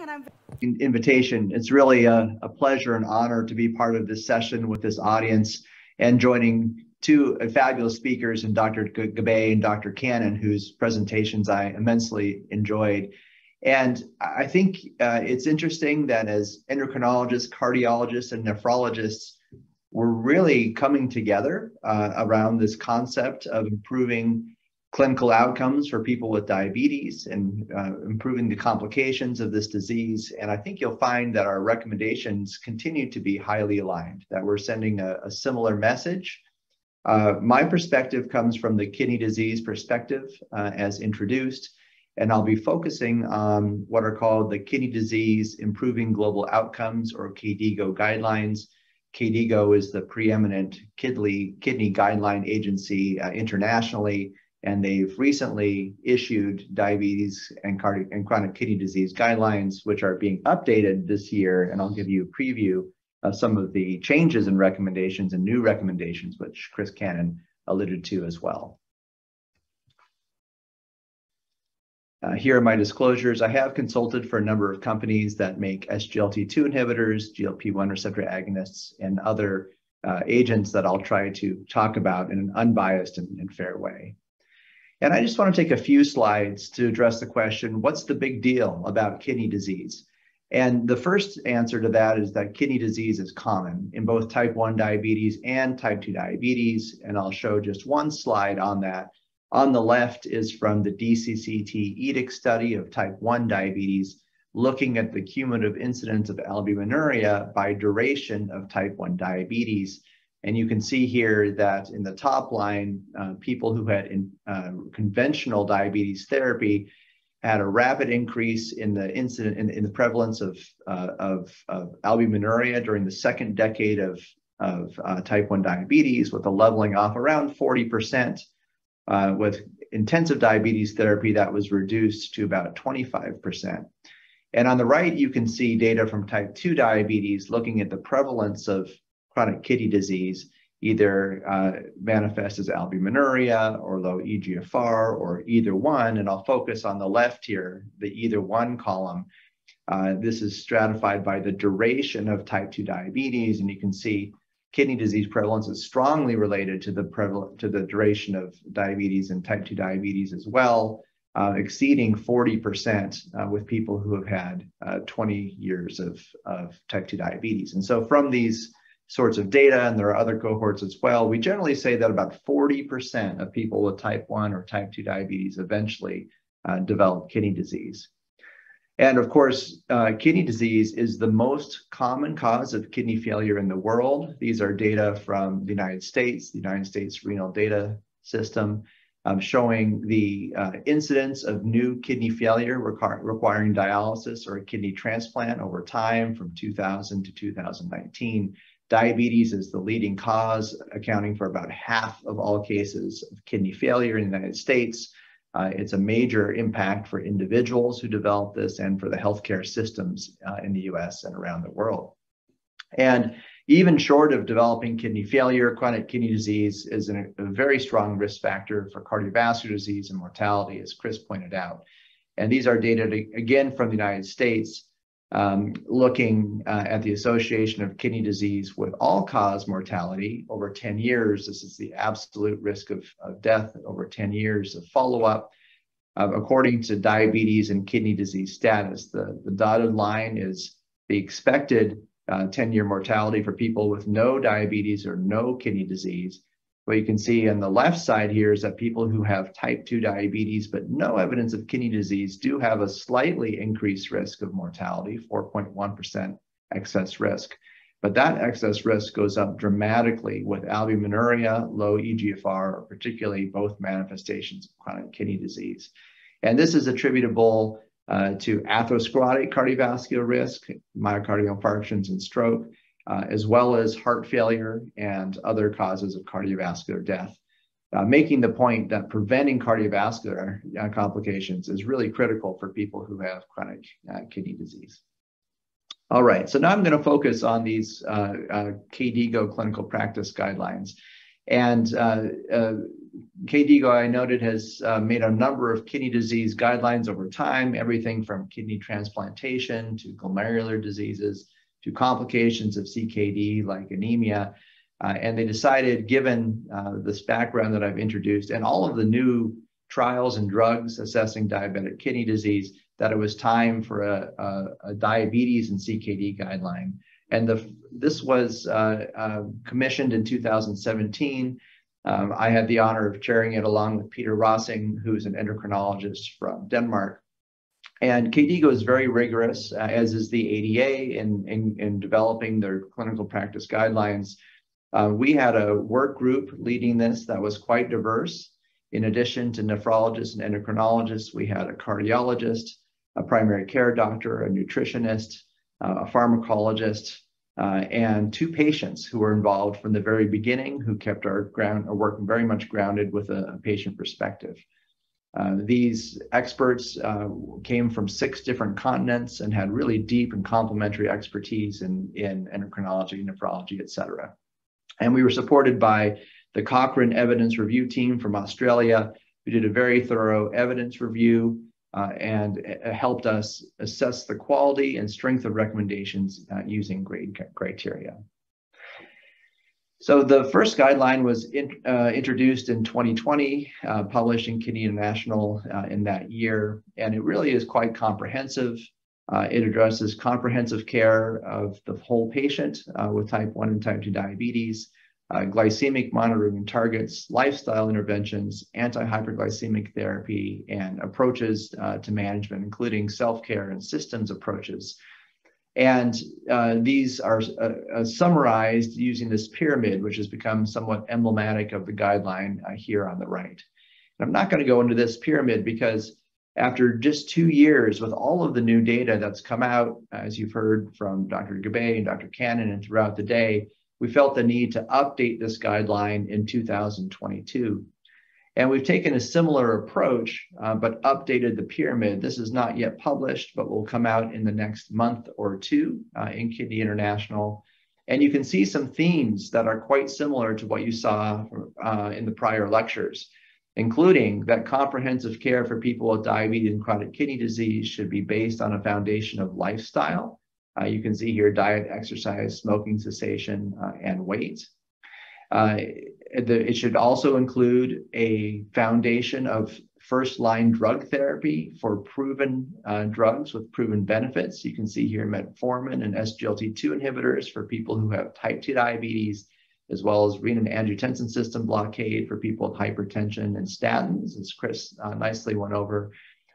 and I'm invitation. It's really a, a, pleasure and honor to be part of this session with this audience and joining two fabulous speakers and Dr. Gabbay and Dr. Cannon, whose presentations I immensely enjoyed. And I think uh, it's interesting that as endocrinologists, cardiologists, and nephrologists, we're really coming together uh, around this concept of improving clinical outcomes for people with diabetes and uh, improving the complications of this disease. And I think you'll find that our recommendations continue to be highly aligned, that we're sending a, a similar message. Uh, my perspective comes from the kidney disease perspective uh, as introduced, and I'll be focusing on what are called the Kidney Disease Improving Global Outcomes or KDIGO guidelines. KDIGO is the preeminent kidney, kidney guideline agency uh, internationally and they've recently issued diabetes and, and chronic kidney disease guidelines, which are being updated this year. And I'll give you a preview of some of the changes and recommendations and new recommendations, which Chris Cannon alluded to as well. Uh, here are my disclosures. I have consulted for a number of companies that make SGLT2 inhibitors, GLP-1 receptor agonists, and other uh, agents that I'll try to talk about in an unbiased and, and fair way. And I just want to take a few slides to address the question, what's the big deal about kidney disease? And the first answer to that is that kidney disease is common in both type 1 diabetes and type 2 diabetes. And I'll show just one slide on that. On the left is from the DCCT EDIC study of type 1 diabetes, looking at the cumulative incidence of albuminuria by duration of type 1 diabetes. And you can see here that in the top line, uh, people who had in, uh, conventional diabetes therapy had a rapid increase in the incident in, in the prevalence of, uh, of, of, albuminuria during the second decade of, of uh, type 1 diabetes with a leveling off around 40%. Uh, with intensive diabetes therapy, that was reduced to about 25%. And on the right, you can see data from type 2 diabetes looking at the prevalence of chronic kidney disease either uh, as albuminuria or low EGFR or either one. And I'll focus on the left here, the either one column. Uh, this is stratified by the duration of type 2 diabetes. And you can see kidney disease prevalence is strongly related to the prevalent to the duration of diabetes and type 2 diabetes as well, uh, exceeding 40% uh, with people who have had uh, 20 years of, of type 2 diabetes. And so from these sorts of data, and there are other cohorts as well, we generally say that about 40% of people with type 1 or type 2 diabetes eventually uh, develop kidney disease. And of course, uh, kidney disease is the most common cause of kidney failure in the world. These are data from the United States, the United States Renal Data System, um, showing the uh, incidence of new kidney failure requir requiring dialysis or a kidney transplant over time from 2000 to 2019 Diabetes is the leading cause, accounting for about half of all cases of kidney failure in the United States. Uh, it's a major impact for individuals who develop this and for the healthcare systems uh, in the US and around the world. And even short of developing kidney failure, chronic kidney disease is an, a very strong risk factor for cardiovascular disease and mortality, as Chris pointed out. And these are data, to, again, from the United States um, looking uh, at the association of kidney disease with all cause mortality over 10 years. This is the absolute risk of, of death over 10 years of follow up. Uh, according to diabetes and kidney disease status, the, the dotted line is the expected 10 uh, year mortality for people with no diabetes or no kidney disease. What you can see on the left side here is that people who have type 2 diabetes but no evidence of kidney disease do have a slightly increased risk of mortality, 4.1% excess risk. But that excess risk goes up dramatically with albuminuria, low EGFR, or particularly both manifestations of chronic kidney disease. And this is attributable uh, to atherosclerotic cardiovascular risk, myocardial infarctions, and stroke, uh, as well as heart failure and other causes of cardiovascular death. Uh, making the point that preventing cardiovascular uh, complications is really critical for people who have chronic uh, kidney disease. All right, so now I'm going to focus on these uh, uh, KDIGO clinical practice guidelines. And KDIGO, I noted, has uh, made a number of kidney disease guidelines over time, everything from kidney transplantation to glomerular diseases to complications of CKD like anemia. Uh, and they decided, given uh, this background that I've introduced and all of the new trials and drugs assessing diabetic kidney disease, that it was time for a, a, a diabetes and CKD guideline. And the, this was uh, uh, commissioned in 2017. Um, I had the honor of chairing it along with Peter Rossing, who's an endocrinologist from Denmark. And KDIGO is very rigorous, uh, as is the ADA, in, in, in, developing their clinical practice guidelines. Uh, we had a work group leading this that was quite diverse. In addition to nephrologists and endocrinologists, we had a cardiologist, a primary care doctor, a nutritionist, uh, a pharmacologist, uh, and two patients who were involved from the very beginning who kept our ground our work very much grounded with a, a patient perspective. Uh, these experts uh, came from six different continents and had really deep and complementary expertise in, in endocrinology, nephrology, et cetera. And we were supported by the Cochrane Evidence Review Team from Australia, who did a very thorough evidence review uh, and uh, helped us assess the quality and strength of recommendations uh, using grade criteria. So the first guideline was in, uh, introduced in 2020, uh, published in Kidney International uh, in that year, and it really is quite comprehensive. it addresses comprehensive care of the whole patient with type 1 and type 2 diabetes, uh, glycemic monitoring and targets, lifestyle interventions, anti-hyperglycemic therapy, and approaches uh, to management, including self-care and systems approaches. And uh, these are uh, summarized using this pyramid, which has become somewhat emblematic of the guideline uh, here on the right. And I'm not going to go into this pyramid because after just two years with all of the new data that's come out, as you've heard from Dr. Gabbay and Dr. Cannon and throughout the day, we felt the need to update this guideline in 2022. And we've taken a similar approach, uh, but updated the pyramid. This is not yet published, but will come out in the next month or two uh, in Kidney International. And you can see some themes that are quite similar to what you saw uh, in the prior lectures, including that comprehensive care for people with diabetes and chronic kidney disease should be based on a foundation of lifestyle uh, you can see here diet, exercise, smoking cessation, uh, and weight. Uh, the, it should also include a foundation of first line drug therapy for proven uh, drugs with proven benefits. You can see here metformin and SGLT2 inhibitors for people who have type 2 diabetes, as well as renin-angiotensin system blockade for people with hypertension and statins, as Chris uh, nicely went over,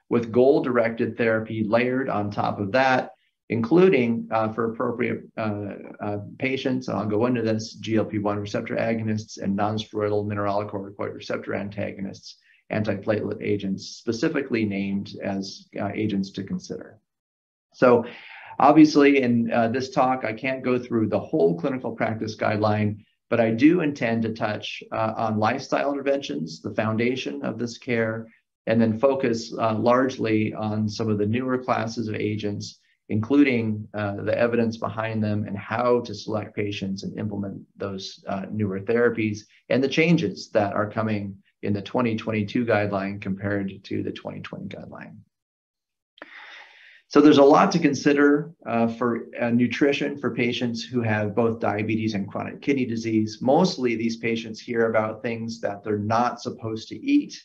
with goal directed therapy layered on top of that including uh, for appropriate uh, uh, patients, and I'll go into this, GLP-1 receptor agonists and non-steroidal mineralocorticoid receptor antagonists, antiplatelet agents, specifically named as uh, agents to consider. So obviously in uh, this talk, I can't go through the whole clinical practice guideline, but I do intend to touch uh, on lifestyle interventions, the foundation of this care, and then focus largely on some of the newer classes of agents including uh, the evidence behind them and how to select patients and implement those uh, newer therapies and the changes that are coming in the 2022 guideline compared to the 2020 guideline. So there's a lot to consider uh, for uh, nutrition for patients who have both diabetes and chronic kidney disease. Mostly these patients hear about things that they're not supposed to eat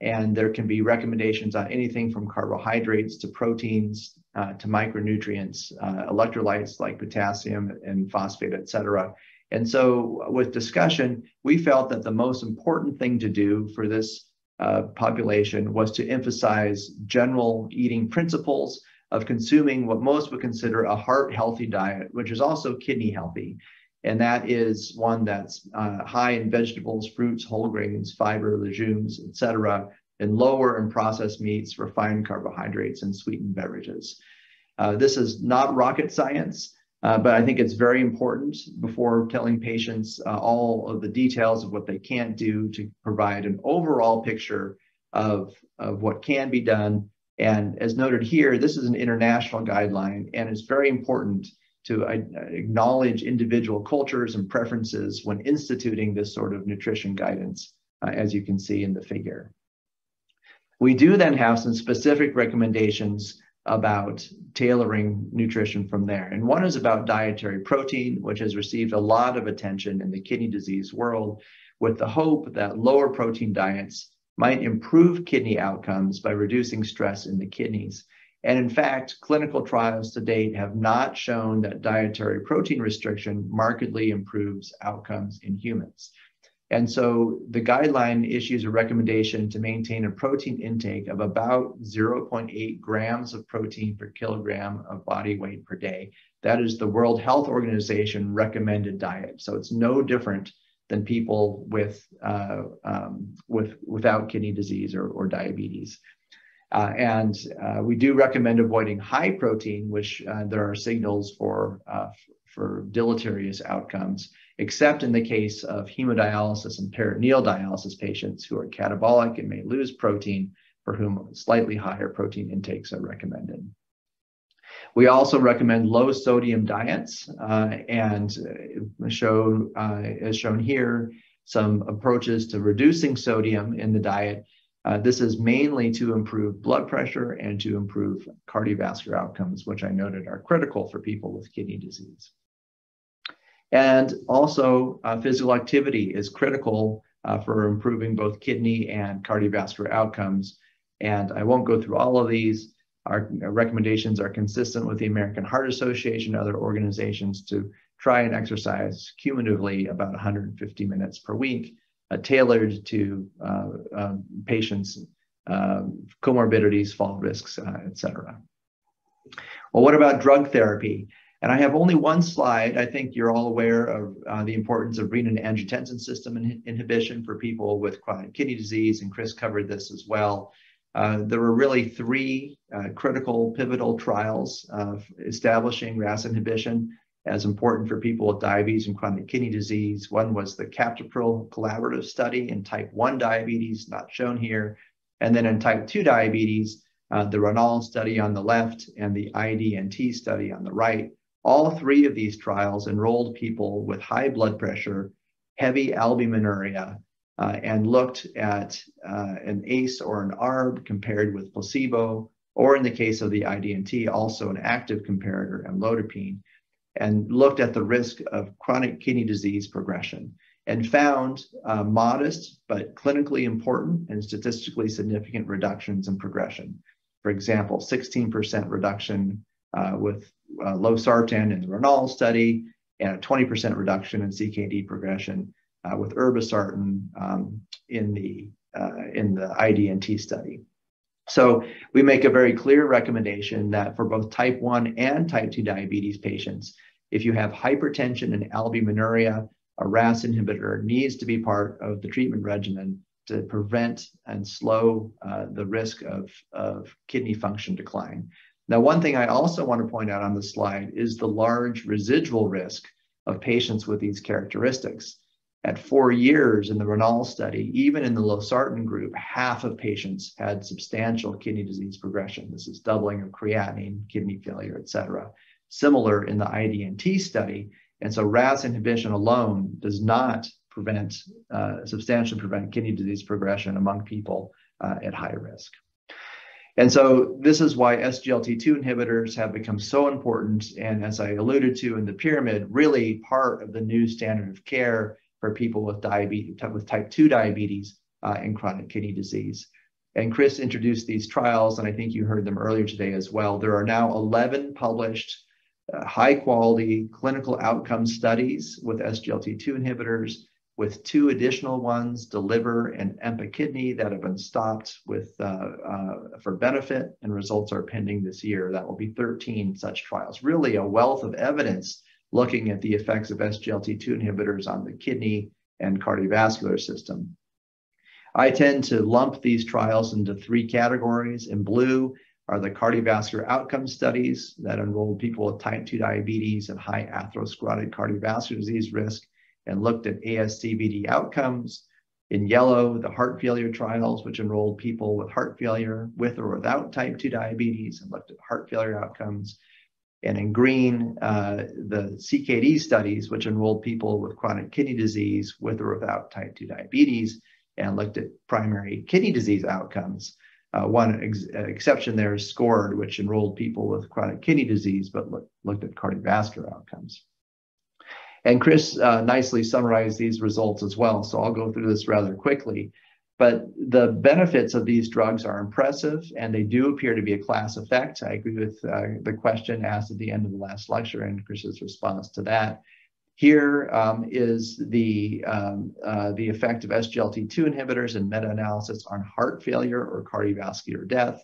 and there can be recommendations on anything from carbohydrates to proteins uh, to micronutrients, uh, electrolytes like potassium and phosphate, et cetera. And so with discussion, we felt that the most important thing to do for this uh, population was to emphasize general eating principles of consuming what most would consider a heart healthy diet, which is also kidney healthy. And that is one that's uh, high in vegetables, fruits, whole grains, fiber, legumes, et cetera, and lower in processed meats, refined carbohydrates, and sweetened beverages. Uh, this is not rocket science, uh, but I think it's very important before telling patients uh, all of the details of what they can't do to provide an overall picture of, of what can be done. And as noted here, this is an international guideline, and it's very important to uh, acknowledge individual cultures and preferences when instituting this sort of nutrition guidance, uh, as you can see in the figure. We do then have some specific recommendations about tailoring nutrition from there. And one is about dietary protein, which has received a lot of attention in the kidney disease world, with the hope that lower protein diets might improve kidney outcomes by reducing stress in the kidneys. And in fact, clinical trials to date have not shown that dietary protein restriction markedly improves outcomes in humans. And so the guideline issues a recommendation to maintain a protein intake of about 0.8 grams of protein per kilogram of body weight per day. That is the World Health Organization recommended diet. So it's no different than people with, uh, um, with without kidney disease or, or diabetes. Uh, and uh, we do recommend avoiding high protein, which uh, there are signals for, uh, for deleterious outcomes, except in the case of hemodialysis and peritoneal dialysis patients who are catabolic and may lose protein, for whom slightly higher protein intakes are recommended. We also recommend low sodium diets uh, and show, uh, as shown here, some approaches to reducing sodium in the diet uh, this is mainly to improve blood pressure and to improve cardiovascular outcomes, which I noted are critical for people with kidney disease. And also, uh, physical activity is critical uh, for improving both kidney and cardiovascular outcomes. And I won't go through all of these. Our recommendations are consistent with the American Heart Association and other organizations to try and exercise cumulatively about 150 minutes per week uh, tailored to uh, um, patients' um, comorbidities, fall risks, uh, et cetera. Well, what about drug therapy? And I have only one slide. I think you're all aware of uh, the importance of renin-angiotensin system in inhibition for people with chronic kidney disease, and Chris covered this as well. Uh, there were really three uh, critical pivotal trials of establishing RAS inhibition as important for people with diabetes and chronic kidney disease. One was the Captopril collaborative study in type 1 diabetes, not shown here. And then in type 2 diabetes, uh, the RENAAL study on the left and the IDNT study on the right. All three of these trials enrolled people with high blood pressure, heavy albuminuria, uh, and looked at uh, an ACE or an ARB compared with placebo, or in the case of the IDNT, also an active comparator, amlodipine and looked at the risk of chronic kidney disease progression and found uh, modest but clinically important and statistically significant reductions in progression. For example, 16% reduction uh, with uh, losartan in the RENAAL study and a 20% reduction in CKD progression uh, with irbesartan um, in the uh, in the IDNT study. So we make a very clear recommendation that for both type 1 and type 2 diabetes patients, if you have hypertension and albuminuria, a RAS inhibitor needs to be part of the treatment regimen to prevent and slow uh, the risk of, of kidney function decline. Now, one thing I also want to point out on the slide is the large residual risk of patients with these characteristics. At four years in the RENAAL study, even in the losartan group, half of patients had substantial kidney disease progression. This is doubling of creatinine, kidney failure, et cetera. Similar in the IDNT study. And so RAS inhibition alone does not prevent, uh, substantially prevent kidney disease progression among people uh, at high risk. And so this is why SGLT2 inhibitors have become so important. And as I alluded to in the pyramid, really part of the new standard of care for people with diabetes, with type 2 diabetes uh, and chronic kidney disease. And Chris introduced these trials, and I think you heard them earlier today as well. There are now 11 published uh, high quality clinical outcome studies with SGLT2 inhibitors, with two additional ones, DELIVER and EMPA-KIDNEY, that have been stopped with uh, uh, for benefit, and results are pending this year. That will be 13 such trials. Really a wealth of evidence looking at the effects of SGLT2 inhibitors on the kidney and cardiovascular system. I tend to lump these trials into three categories. In blue are the cardiovascular outcome studies that enrolled people with type 2 diabetes and high atherosclerotic cardiovascular disease risk and looked at ASCVD outcomes. In yellow, the heart failure trials, which enrolled people with heart failure with or without type 2 diabetes and looked at heart failure outcomes. And in green, uh, the CKD studies, which enrolled people with chronic kidney disease with or without type 2 diabetes and looked at primary kidney disease outcomes. Uh, one ex exception there is SCORED, which enrolled people with chronic kidney disease but look, looked at cardiovascular outcomes. And Chris uh, nicely summarized these results as well, so I'll go through this rather quickly. But the benefits of these drugs are impressive, and they do appear to be a class effect. I agree with uh, the question asked at the end of the last lecture and Chris's response to that. Here um, is the, um, uh, the effect of SGLT2 inhibitors in meta-analysis on heart failure or cardiovascular death.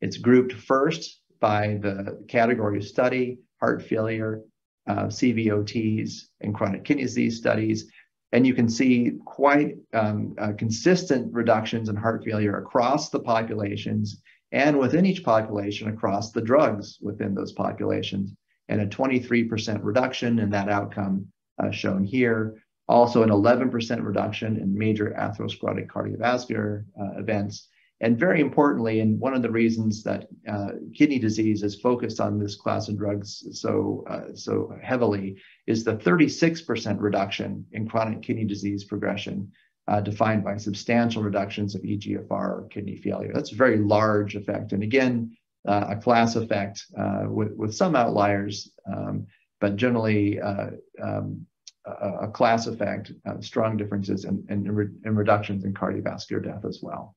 It's grouped first by the category of study, heart failure, uh, CVOTs, and chronic kidney disease studies. And you can see quite um, uh, consistent reductions in heart failure across the populations and within each population across the drugs within those populations, and a 23% reduction in that outcome uh, shown here. Also, an 11% reduction in major atherosclerotic cardiovascular uh, events and very importantly, and one of the reasons that uh, kidney disease is focused on this class of drugs so, uh, so heavily is the 36% reduction in chronic kidney disease progression uh, defined by substantial reductions of EGFR or kidney failure. That's a very large effect. And again, uh, a class effect uh, with, with some outliers, um, but generally uh, um, a, a, class effect, strong differences in, in, in reductions in cardiovascular death as well.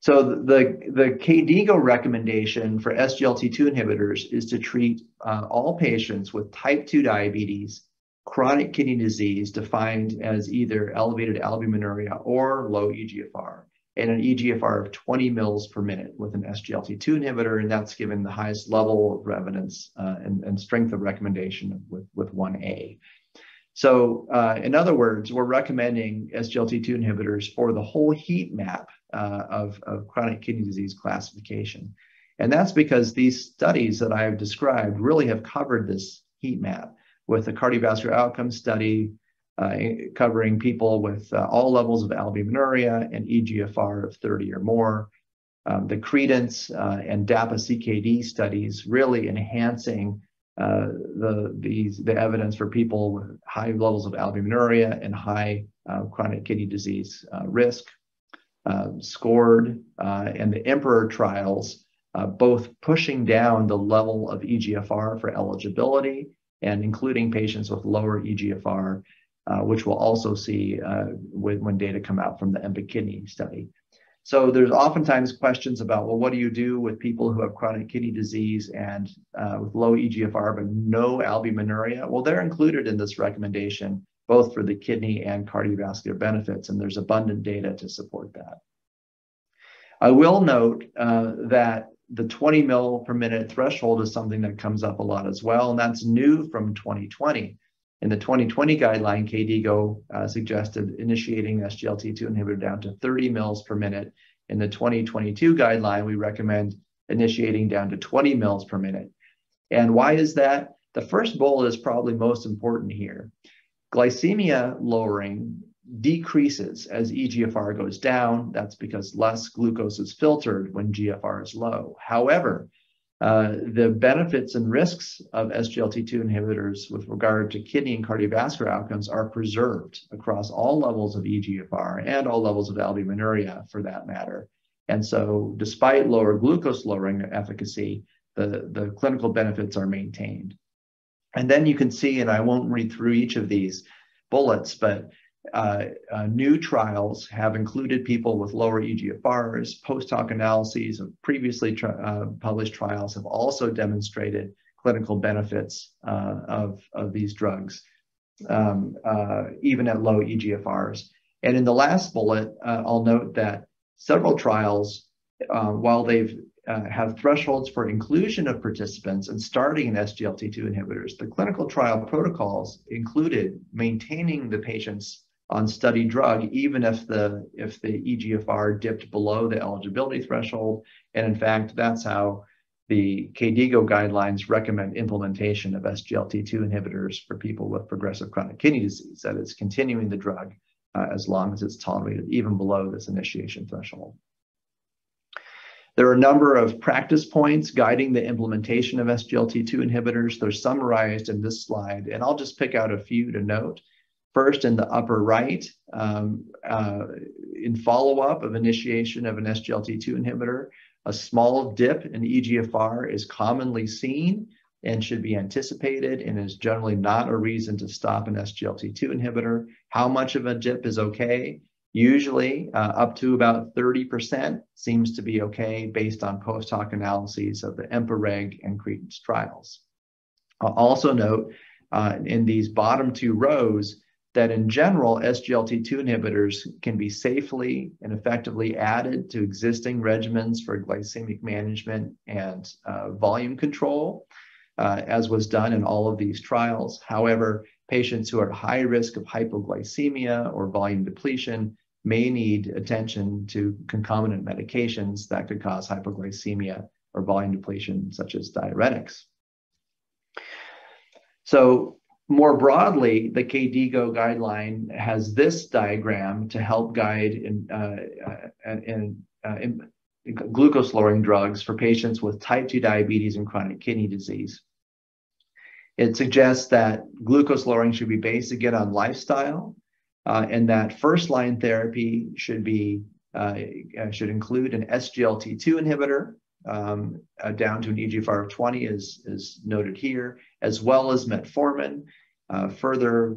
So the, the KDIGO recommendation for SGLT2 inhibitors is to treat uh, all patients with type 2 diabetes, chronic kidney disease defined as either elevated albuminuria or low EGFR, and an EGFR of 20 mils per minute with an SGLT2 inhibitor, and that's given the highest level of evidence uh, and, and, strength of recommendation with, with 1A. So uh, in other words, we're recommending SGLT2 inhibitors for the whole heat map uh, of, of chronic kidney disease classification. And that's because these studies that I have described really have covered this heat map with the cardiovascular outcome study uh, covering people with uh, all levels of albuminuria and EGFR of 30 or more. Um, the credence uh, and DAPA CKD studies really enhancing uh, the, these, the evidence for people with high levels of albuminuria and high uh, chronic kidney disease uh, risk. Um, SCORED and the Emperor trials, both pushing down the level of EGFR for eligibility and including patients with lower EGFR, uh, which we'll also see uh, when, data come out from the EMPA kidney study. So there's oftentimes questions about, well, what do you do with people who have chronic kidney disease and uh, with low EGFR but no albuminuria? Well, they're included in this recommendation, both for the kidney and cardiovascular benefits, and there's abundant data to support that. I will note uh, that the 20 mil per minute threshold is something that comes up a lot as well, and that's new from 2020. In the 2020 guideline, KDIGO uh, suggested initiating SGLT2 inhibitor down to 30 mils per minute. In the 2022 guideline, we recommend initiating down to 20 mils per minute. And why is that? The first bullet is probably most important here. Glycemia lowering decreases as EGFR goes down. That's because less glucose is filtered when GFR is low. However, uh, the benefits and risks of SGLT2 inhibitors with regard to kidney and cardiovascular outcomes are preserved across all levels of EGFR and all levels of albuminuria for that matter. And so, despite lower glucose lowering efficacy, the, the clinical benefits are maintained. And then you can see, and I won't read through each of these bullets, but uh, uh, new trials have included people with lower EGFRs. Post hoc analyses of previously uh, published trials have also demonstrated clinical benefits uh, of, of these drugs, um, uh, even at low EGFRs. And in the last bullet, uh, I'll note that several trials, while they've have thresholds for inclusion of participants and starting in SGLT2 inhibitors. The clinical trial protocols included maintaining the patient's on study drug, even if the if the EGFR dipped below the eligibility threshold. And in fact, that's how the KDIGO guidelines recommend implementation of SGLT2 inhibitors for people with progressive chronic kidney disease, that is continuing the drug uh, as long as it's tolerated, even below this initiation threshold. There are a number of practice points guiding the implementation of SGLT2 inhibitors. They're summarized in this slide, and I'll just pick out a few to note. First, in the upper right, um, uh, in follow-up of initiation of an SGLT2 inhibitor, a small dip in EGFR is commonly seen and should be anticipated and is generally not a reason to stop an SGLT2 inhibitor. How much of a dip is okay? Usually uh, up to about 30% seems to be okay based on post hoc analyses of the EMPA-REG and CREDENCE trials. I'll also note uh, in these bottom two rows that in general, SGLT2 inhibitors can be safely and effectively added to existing regimens for glycemic management and uh, volume control, uh, as was done in all of these trials. However, patients who are at high risk of hypoglycemia or volume depletion may need attention to concomitant medications that could cause hypoglycemia or volume depletion, such as diuretics. So more broadly, the KDIGO guideline has this diagram to help guide in, uh, uh in, uh, in glucose lowering drugs for patients with type 2 diabetes and chronic kidney disease. It suggests that glucose lowering should be based again on lifestyle uh, and that first line therapy should be uh, uh should include an SGLT2 inhibitor um, uh, down to an EGFR of 20 is, is noted here, as well as metformin. Uh, further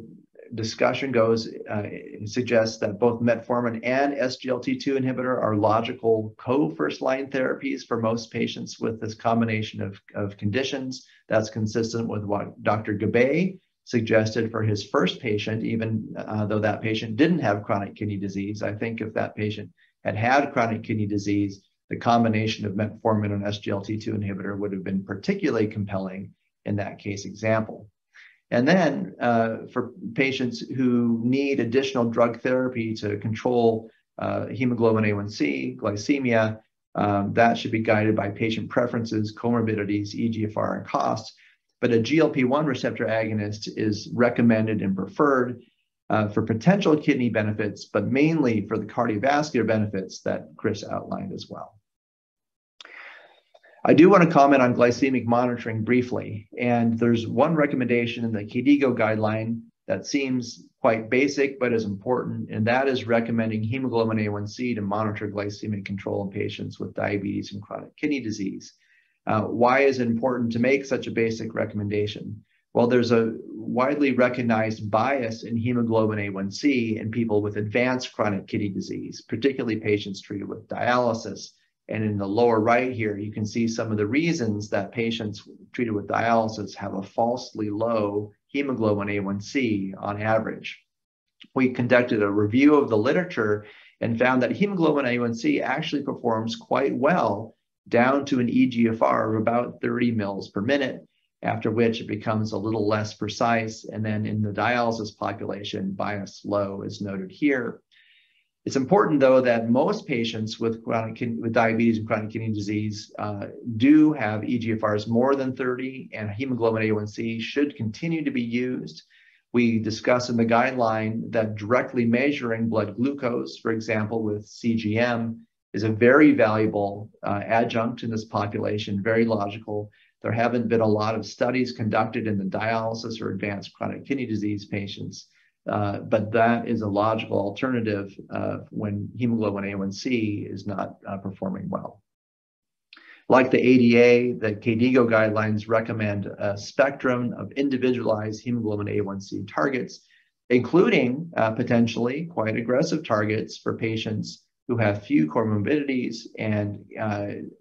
discussion goes, uh, suggests that both metformin and SGLT2 inhibitor are logical co-first line therapies for most patients with this combination of, of conditions. That's consistent with what Dr. Gabbay suggested for his first patient, even uh, though that patient didn't have chronic kidney disease. I think if that patient had had chronic kidney disease, the combination of metformin and SGLT2 inhibitor would have been particularly compelling in that case example. And then uh, for patients who need additional drug therapy to control uh, hemoglobin A1C, glycemia, um, that should be guided by patient preferences, comorbidities, EGFR, and costs but a GLP-1 receptor agonist is recommended and preferred uh, for potential kidney benefits, but mainly for the cardiovascular benefits that Chris outlined as well. I do want to comment on glycemic monitoring briefly, and there's one recommendation in the KDIGO guideline that seems quite basic but is important, and that is recommending hemoglobin A1C to monitor glycemic control in patients with diabetes and chronic kidney disease. Uh, why is it important to make such a basic recommendation? Well, there's a widely recognized bias in hemoglobin A1C in people with advanced chronic kidney disease, particularly patients treated with dialysis. And in the lower right here, you can see some of the reasons that patients treated with dialysis have a falsely low hemoglobin A1C on average. We conducted a review of the literature and found that hemoglobin A1C actually performs quite well down to an EGFR of about 30 mils per minute, after which it becomes a little less precise. And then in the dialysis population, bias low is noted here. It's important, though, that most patients with chronic with diabetes and chronic kidney disease uh, do have EGFRs more than 30, and hemoglobin A1C should continue to be used. We discuss in the guideline that directly measuring blood glucose, for example, with CGM, is a very valuable uh, adjunct in this population, very logical. There haven't been a lot of studies conducted in the dialysis or advanced chronic kidney disease patients, uh, but that is a logical alternative uh, when hemoglobin A1C is not uh, performing well. Like the ADA, the KDIGO guidelines recommend a spectrum of individualized hemoglobin A1C targets, including uh, potentially quite aggressive targets for patients who have few comorbidities and,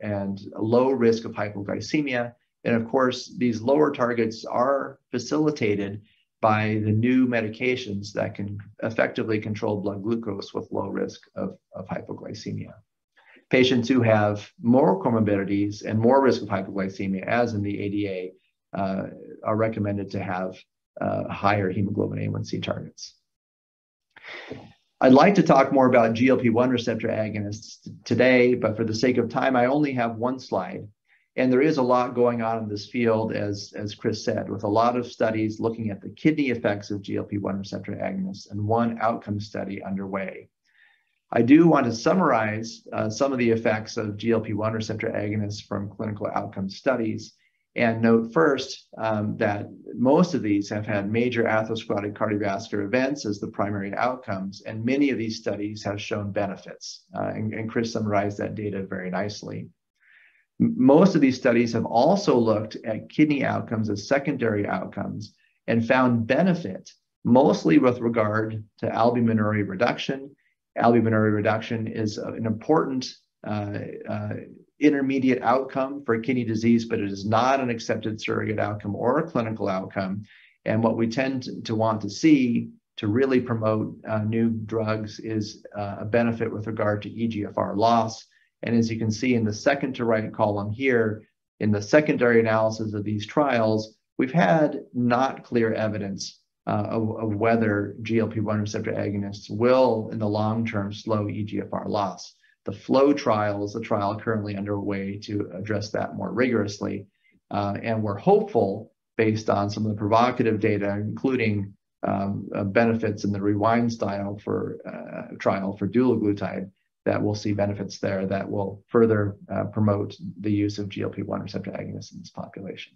and low risk of hypoglycemia. And of course, these lower targets are facilitated by the new medications that can effectively control blood glucose with low risk of, of hypoglycemia. Patients who have more comorbidities and more risk of hypoglycemia, as in the ADA, uh, are recommended to have uh, higher hemoglobin A1C targets. I'd like to talk more about GLP-1 receptor agonists today, but for the sake of time, I only have one slide. And there is a lot going on in this field, as, as Chris said, with a lot of studies looking at the kidney effects of GLP-1 receptor agonists and one outcome study underway. I do want to summarize uh, some of the effects of GLP-1 receptor agonists from clinical outcome studies and note first um, that most of these have had major atherosclerotic cardiovascular events as the primary outcomes, and many of these studies have shown benefits. Uh, and, and, Chris summarized that data very nicely. Most of these studies have also looked at kidney outcomes as secondary outcomes and found benefit, mostly with regard to albuminuria reduction. Albuminuria reduction is an important uh, uh, intermediate outcome for kidney disease, but it is not an accepted surrogate outcome or a clinical outcome. And what we tend to want to see to really promote uh, new drugs is uh, a benefit with regard to EGFR loss. And as you can see in the second to right column here, in the secondary analysis of these trials, we've had not clear evidence uh, of, of, whether GLP-1 receptor agonists will, in the long term, slow EGFR loss. The FLOW trial is the trial currently underway to address that more rigorously. Uh, and we're hopeful, based on some of the provocative data, including um, uh, benefits in the rewind style for uh, trial for dulaglutide, that we'll see benefits there that will further uh, promote the use of GLP-1 receptor agonists in this population.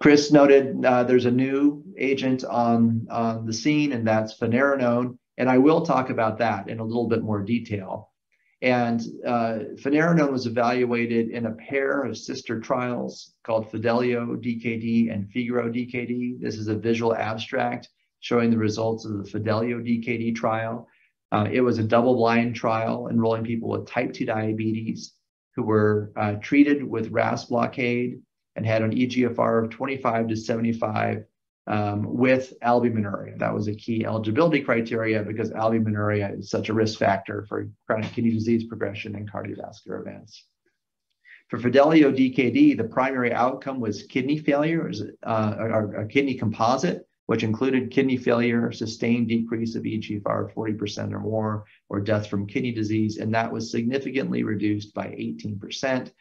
Chris noted uh, there's a new agent on, on the scene, and that's finerenone. And I will talk about that in a little bit more detail. And uh, finerenone was evaluated in a pair of sister trials called Fidelio DKD and Figaro DKD. This is a visual abstract showing the results of the Fidelio DKD trial. Uh, it was a double-blind trial enrolling people with type 2 diabetes who were uh, treated with RAS blockade and had an EGFR of 25 to 75 um, with albuminuria. That was a key eligibility criteria because albuminuria is such a risk factor for chronic kidney disease progression and cardiovascular events. For Fidelio DKD, the primary outcome was kidney failure, uh, or, a kidney composite, which included kidney failure, sustained decrease of EGFR 40% or more, or death from kidney disease, and that was significantly reduced by 18%.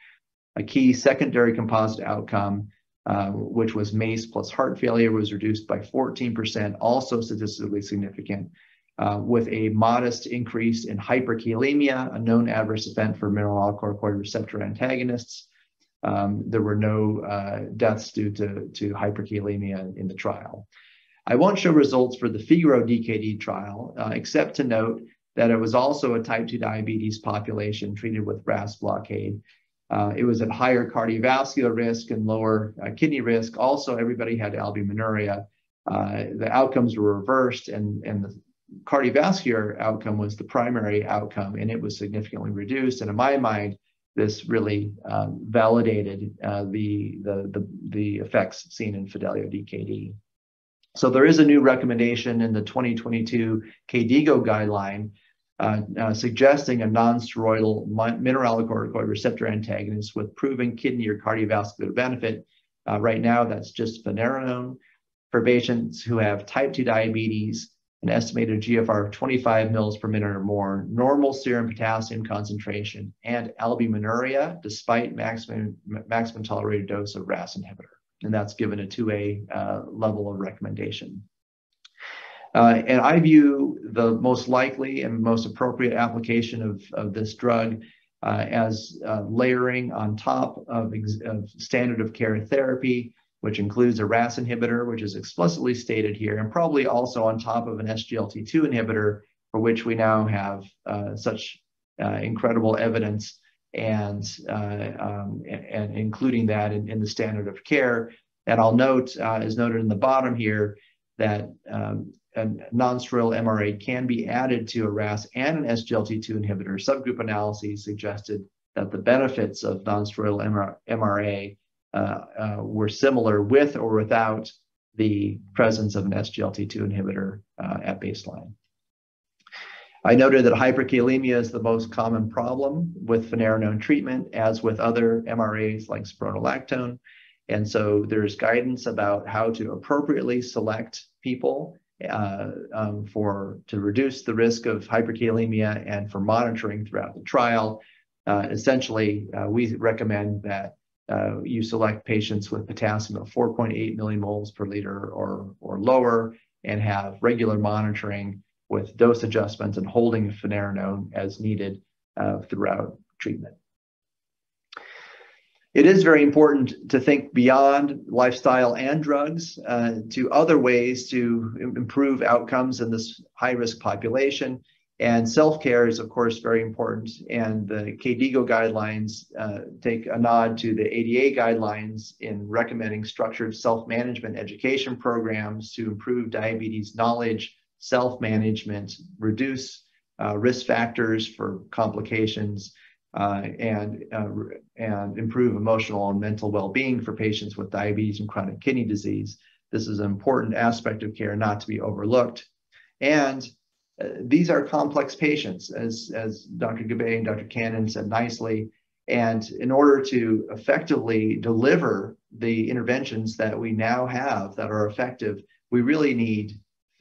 A key secondary composite outcome uh, which was MACE plus heart failure, was reduced by 14%, also statistically significant, uh, with a modest increase in hyperkalemia, a known adverse event for mineralocorticoid receptor antagonists. Um, there were no uh, deaths due to, to hyperkalemia in the trial. I won't show results for the Figaro DKD trial, uh, except to note that it was also a type 2 diabetes population treated with RAS blockade uh, it was at higher cardiovascular risk and lower uh, kidney risk. Also, everybody had albuminuria. Uh, the outcomes were reversed, and, and the cardiovascular outcome was the primary outcome, and it was significantly reduced. And in my mind, this really um, validated uh, the, the, the, the effects seen in Fidelio DKD. So there is a new recommendation in the 2022 KDIGO guideline uh, uh, suggesting a non-steroidal mineralocorticoid receptor antagonist with proven kidney or cardiovascular benefit. Uh, right now, that's just finerenone. For patients who have type 2 diabetes, an estimated GFR of 25 mils per minute or more, normal serum potassium concentration, and albuminuria despite maximum, maximum tolerated dose of RAS inhibitor. And that's given a 2A uh, level of recommendation. Uh, and I view the most likely and most appropriate application of, of this drug uh, as uh, layering on top of, of, standard of care therapy, which includes a RAS inhibitor, which is explicitly stated here, and probably also on top of an SGLT2 inhibitor, for which we now have uh, such uh, incredible evidence and, uh, um, and, including that in, in, the standard of care. And I'll note, as noted in the bottom here, that um, a non-steroidal MRA can be added to a RAS and an SGLT2 inhibitor. Subgroup analyses suggested that the benefits of non-steroidal MRA uh, uh, were similar with or without the presence of an SGLT2 inhibitor uh, at baseline. I noted that hyperkalemia is the most common problem with finerenone treatment, as with other MRAs like spironolactone. And so there's guidance about how to appropriately select people uh, um, for to reduce the risk of hyperkalemia and for monitoring throughout the trial. Uh, essentially, uh, we recommend that uh, you select patients with potassium of 4.8 millimoles per liter or, or lower and have regular monitoring with dose adjustments and holding finerenone as needed uh, throughout treatment. It is very important to think beyond lifestyle and drugs uh, to other ways to improve outcomes in this high risk population. And self care is, of course, very important. And the KDIGO guidelines uh, take a nod to the ADA guidelines in recommending structured self management education programs to improve diabetes knowledge, self management, reduce uh, risk factors for complications, uh, and, uh, and improve emotional and mental well being for patients with diabetes and chronic kidney disease. This is an important aspect of care not to be overlooked. And uh, these are complex patients, as, as Dr. Gabbay and Dr. Cannon said nicely. And in order to effectively deliver the interventions that we now have that are effective, we really need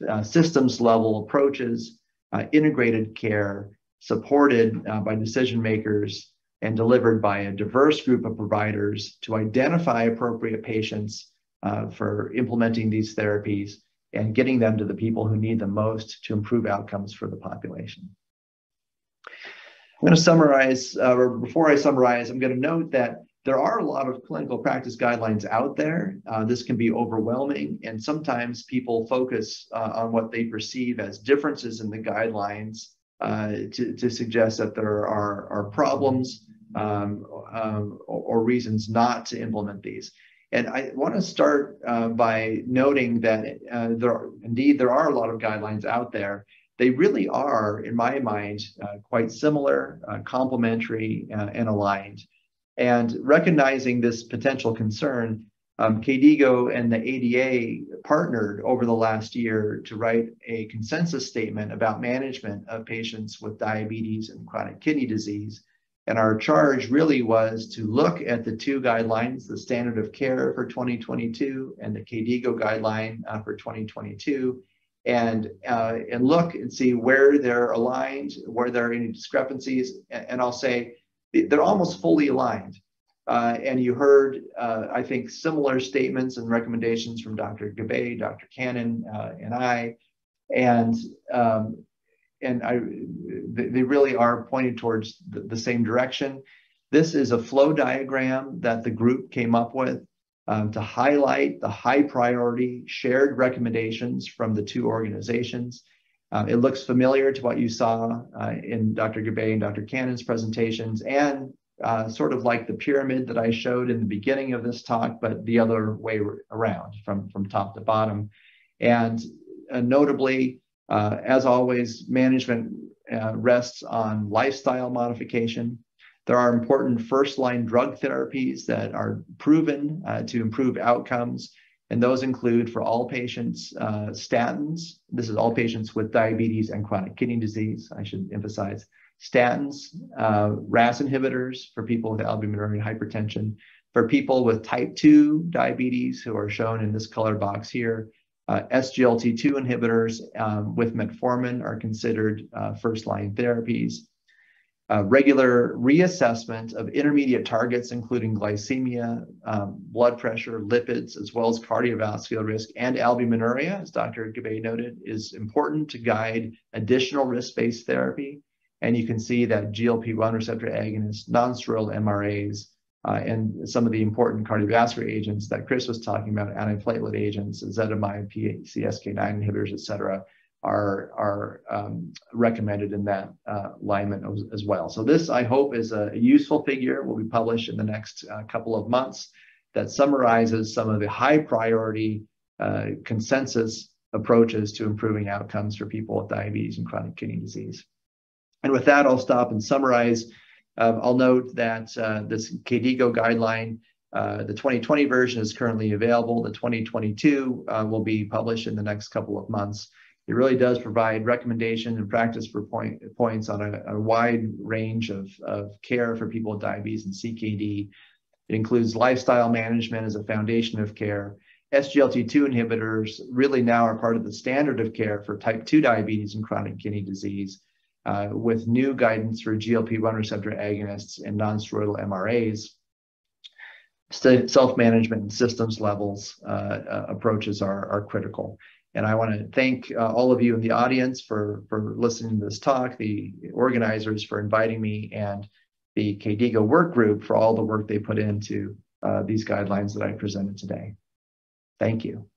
uh, systems level approaches, uh, integrated care, supported uh, by decision makers and delivered by a diverse group of providers to identify appropriate patients uh, for implementing these therapies and getting them to the people who need them most to improve outcomes for the population. I'm going to summarize, uh, or before I summarize, I'm going to note that there are a lot of clinical practice guidelines out there. Uh, this can be overwhelming, and sometimes people focus uh, on what they perceive as differences in the guidelines uh, to, to suggest that there are, are problems um, um, or, or, reasons not to implement these. And I want to start uh, by noting that uh, there are, indeed there are a lot of guidelines out there. They really are, in my mind, uh, quite similar, complementary, and aligned. And recognizing this potential concern, um, KDIGO and the ADA partnered over the last year to write a consensus statement about management of patients with diabetes and chronic kidney disease. And our charge really was to look at the two guidelines, the standard of care for 2022 and the KDIGO guideline uh, for 2022, and, uh, and look and see where they're aligned, where there are any discrepancies. And, and I'll say they're almost fully aligned. Uh, and you heard, uh, I think, similar statements and recommendations from Dr. Gabbay, Dr. Cannon, uh, and I. And um, and I, they really are pointing towards the, the, same direction. This is a flow diagram that the group came up with um, to highlight the high priority shared recommendations from the two organizations. Uh, it looks familiar to what you saw uh, in Dr. Gabbay and Dr. Cannon's presentations and uh, sort of like the pyramid that I showed in the beginning of this talk, but the other way around from, from top to bottom. And uh, notably, uh, as always, management uh, rests on lifestyle modification. There are important first line drug therapies that are proven to improve outcomes. And those include for all patients, uh, statins. This is all patients with diabetes and chronic kidney disease, I should emphasize statins, uh, RAS inhibitors for people with albuminuria hypertension, for people with type 2 diabetes, who are shown in this color box here. Uh, SGLT2 inhibitors um, with metformin are considered uh, first line therapies. Regular reassessment of intermediate targets, including glycemia, um, blood pressure, lipids, as well as cardiovascular risk and albuminuria, as Dr. Gabbay noted, is important to guide additional risk based therapy. And you can see that GLP-1 receptor agonists, non-steroidal MRAs, uh, and some of the important cardiovascular agents that Chris was talking about, antiplatelet agents, ezetimibe, PCSK9 inhibitors, et cetera, are, are um, recommended in that uh, alignment as, as, well. So this, I hope, is a, useful figure, will be published in the next uh, couple of months that summarizes some of the high priority uh, consensus approaches to improving outcomes for people with diabetes and chronic kidney disease. And with that, I'll stop and summarize. Um, I'll note that uh, this KDIGO guideline, uh, the 2020 version is currently available. The 2022 uh, will be published in the next couple of months. It really does provide recommendation and practice for point, points on a, a wide range of, of care for people with diabetes and CKD. It includes lifestyle management as a foundation of care. SGLT2 inhibitors really now are part of the standard of care for type 2 diabetes and chronic kidney disease uh, with new guidance for GLP-1 receptor agonists and non-steroidal MRAs, self-management and systems levels uh, uh, approaches are, are critical. And I want to thank uh, all of you in the audience for, for listening to this talk, the organizers for inviting me, and the KDIGO work group for all the work they put into uh, these guidelines that I presented today. Thank you.